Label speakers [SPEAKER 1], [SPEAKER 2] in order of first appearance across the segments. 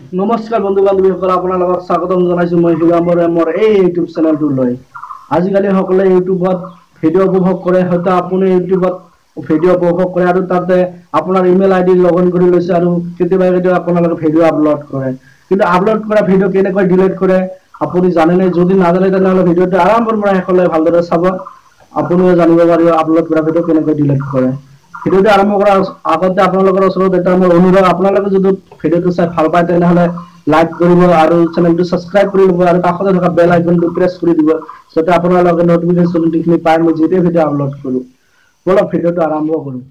[SPEAKER 1] নমস্কাৰ বন্ধু বান্ধৱীসকল আপোনালোকক স্বাগতম জনাইছো মই হিৰামৰ মোৰ এই ইউটিউব চেনেলটোলৈ আজিকালি সকলোৱে ইউটিউবত ভিডিঅ' উপভোগ কৰে হয়তো আপুনি ইউটিউবত ভিডিঅ' উপভোগ কৰে আৰু তাতে আপোনাৰ email I D log in কৰি লৈছে আৰু কেতিয়াবা কেতিয়াবা আপোনালোকে ভিডিঅ' আপলোড কৰে। কিন্তু আপলোড কৰা ভিডিঅ' কেনেকৈ ডিলিট কৰে আপুনি জানেনে? যদি নাজানে তেনেহ'লে ভিডিঅ'টো আৰম্ভৰ পৰা শেষলৈ ভালদৰে চাব। আপুনিও জানিব পাৰিব আপলোড কৰা ভিডিঅ' কেনেকৈ ডিলিট কৰে। ভিডিঅ'টো আৰম্ভ কৰাৰ আগতে আপোনালোকৰ ওচৰত এটা মোৰ অনুৰোধ আপোনালোকে যদি ভিডিঅ'টো চাই ভাল পায় তেনেহ'লে লাইক কৰিব আৰু চেনেলটো ছাবস্ক্ৰাইব কৰি ল'ব আৰু কাষতে থকা বেল আইকনটো প্ৰেছ কৰি দিব যাতে আপোনালোকে নটিফিকেশ্যন যিখিনি পায় মই যেতিয়া ভিডিঅ' আপলোড কৰোঁ। বলক ভিডিঅ'টো আৰম্ভ কৰোঁ।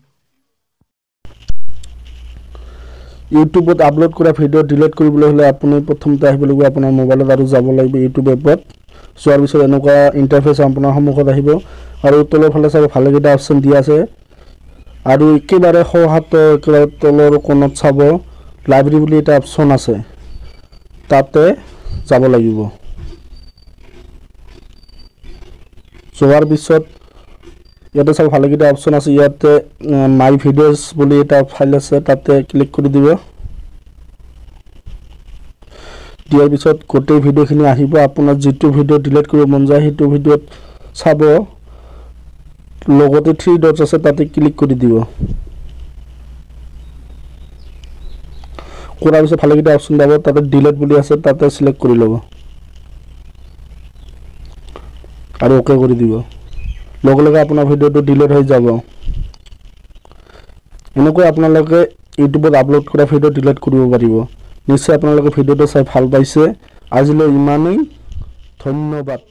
[SPEAKER 2] ইউটিউবত আপলোড কৰা ভিডিঅ' ডিলিট কৰিবলৈ হ'লে আপুনি প্ৰথমতে আহিব লাগিব আপোনাৰ মোবাইলত আৰু যাব লাগিব ইউটিউব এপত চোৱাৰ পিছত এনেকুৱা ইণ্টাৰফেচ আপোনাৰ সন্মুখত আহিব। আৰু তলৰ ফালে চাব ভালেকেইটা অপশ্যন দিয়া আছে। আৰু একেবাৰে সোঁহাতৰ একেবাৰে তলৰ কোণত চাব লাইব্ৰেৰী বুলি এটা অপশ্যন আছে। তাতে যাব লাগিব। যোৱাৰ পিছত ইয়াতে চাব ভালেকেইটা অপশ্যন আছে। ইয়াতে মাই ভিডিঅ'জ বুলি এটা ফাইল আছে তাতে ক্লিক কৰি দিব। দিয়াৰ পিছত গোটেই ভিডিঅ'খিনি আহিব। আপোনাৰ যিটো ভিডিঅ' ডিলিট কৰিব মন যায় সেইটো ভিডিঅ'ত চাব। লগতে থ্ৰী ডটছ আছে তাতে ক্লিক কৰি দিব। কৰাৰ পিছত ভালেকেইটা অপশ্যন পাব তাতে ডিলিট বুলি আছে তাতে চিলেক্ট কৰি ল'ব। আৰু অ'কে কৰি দিব। লগে লগে আপোনাৰ ভিডিঅ'টো ডিলিট হৈ যাব। এনেকৈ আপোনালোকে ইউটিউবত আপলোড কৰা ভিডিঅ' ডিলিট পাৰিব। নিশ্চয় আপোনালোকে ভিডিঅ'টো চাই ভাল পাইছে। আজিলৈ ইমানেই। ধন্যবাদ।